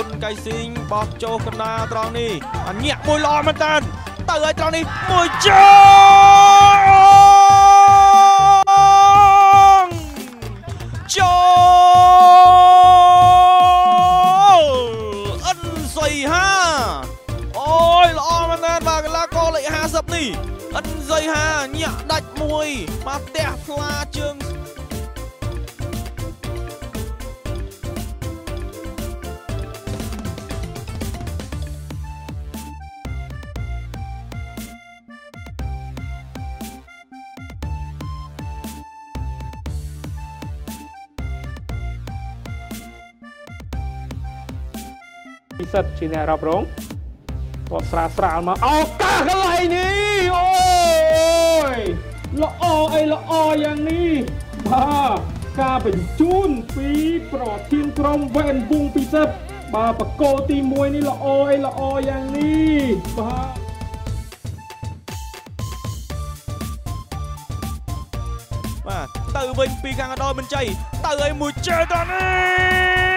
ពុនកៃស៊ីងបោះចូលកណ្ដាលត្រង់នេះអញាក់មួយល្អមែនតើទៅឲ្យត្រង់នេះមួយជើងចូលអិនសុយហាអូយល្អមែនតើបាទកីឡាករលេខ50នេះអិនសុយហាញាក់ដាច់មួយមកផ្ទះផ្លាជើង ពិសិដ្ឋជាអ្នករ៉ាប់រងគាត់ស្រាលស្រាលមកឱកាសកន្លែងនេះអូយល្អអីល្អយ៉ាងនេះបាទការបញ្ជូនពីប្រធានក្រុមវ៉ែនវងពិសិដ្ឋបាទបកគោទី1នេះល្អអីល្អយ៉ាងនេះបាទបាទទៅវិញពីខាងដរមិនជ័យទៅឲ្យមួយជើងត្រង់នេះ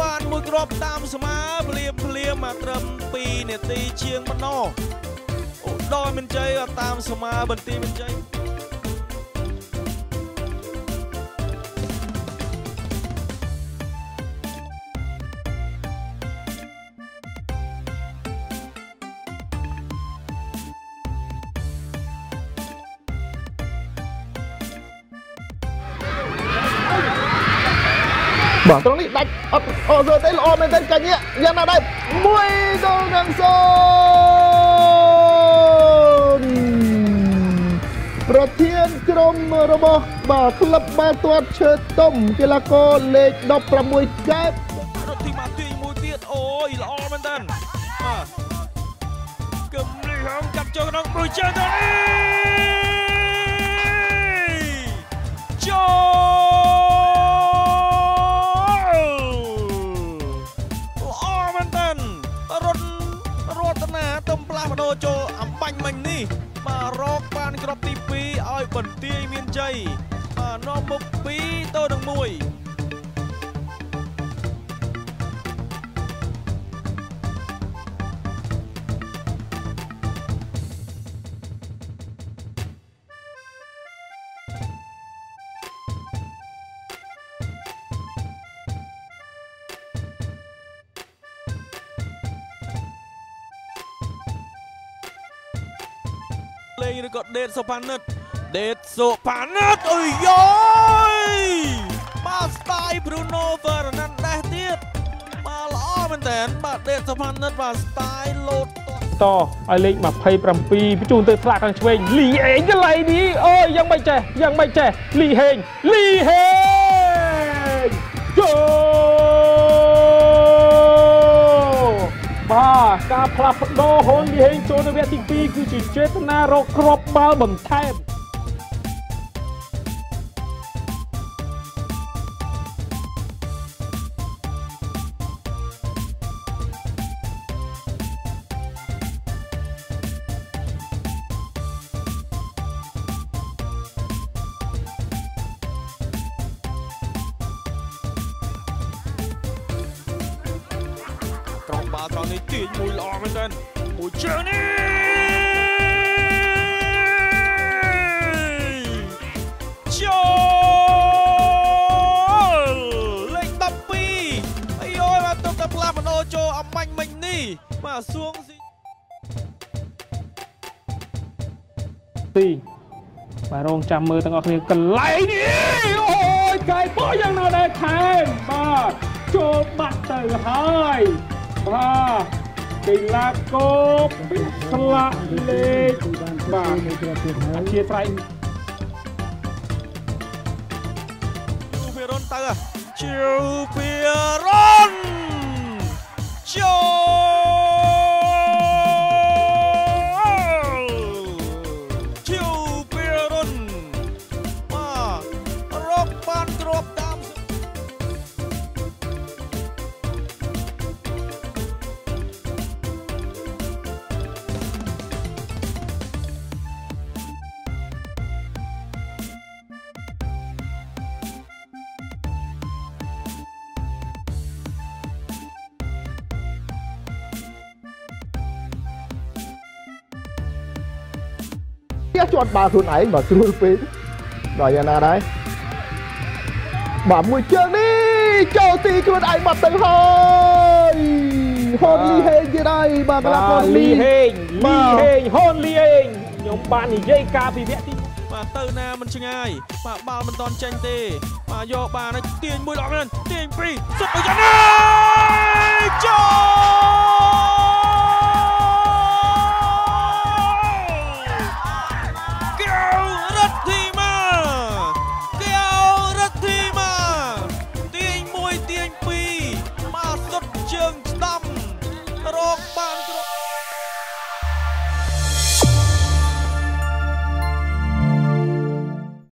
បានមួយគ្រាប់តាមស្មើភ្លាមភ្លាមមកត្រឹម2នាទីជាងប៉ុណ្ណោះអូដល់មិនជ័យក៏តាមស្មើបន្ទាយមិនជ័យ បាទត្រង់នេះដាច់អត់អត់ទៅទេល្អមែនទេកាញ់យ៉ាងណាដែរមួយទៅនឹងសូនប្រធានក្រុមរបស់បាទក្លឹបបាល់ទាត់ឈើទុំកីឡាករលេខ16កែបរត់ទីមកទាញមួយទៀតអូយល្អមែនតើបាទកឹមលីហងកាប់ចូលក្នុងមួយជើងទៅនេះ លាស់បដោចូលអំបញ្ញមិញនេះបាទរកបានគ្រាប់ទី2ឲ្យបន្ទាយមានជ័យបាទនាំមុខ2ទៅនឹង1 លេងឬក៏ដេតសុផានិតដេតសុផានិតអុយយ៉យបាទស្ទាយ Bruno Fernandes ទៀតបាទល្អមែនតើបាទដេតសុផានិតបាទស្ទាយលោតទាត់តឲ្យលេខ27បញ្ជូនទៅថ្នាក់ខាងឆ្វេងលីហេងកន្លែងនេះអូយយ៉ាងមិនចេះយ៉ាងមិនចេះលីហេងលីហេងចូល ការផ្លាស់ប្ដូរហូនលីហេងចូលនៅវគ្គទី2គឺជាចេតនារកគ្រាប់បាល់បន្ថែម បាល់ត្រង់នេះទាញមួយល្អមែនទែនមួយជើងនេះចូលលេខ12អាយយបាទទុកតែផ្លាស់បដោចូលអំបញ្ញមិញនេះបាទសួងស៊ីទីបាទរងចាំមើលទាំងអស់គ្នាកន្លែងនេះអូយកែបោះយ៉ាងណាដែរថែមបាទចូលបាត់ទៅហើយ បាទកីឡាករពីស្លាកលេខបាទអធិស្ឋានជូពីរុនទៅជូពីរុនចូល ជាប់បាល់ខ្លួនឯងបើស្រួលពេកដល់យ៉ាងណាដែរបាទមួយជើងនេះចូលទីខ្លួនឯងបាត់ទៅហើយហូនលីហេងទៀតហើយបាទកីឡាករលីលីហេងបាលីទហេងហូនលីហេងខ្ញុំបាននិយាយការពីវគ្គទីបាទទៅណាមិនឆ្ងាយបាទបាល់មិនតន់ចេញទេបាទយកបានហើយទាញមួយល្អមែនទាញពីរសុទ្ធទៅយ៉ាងណា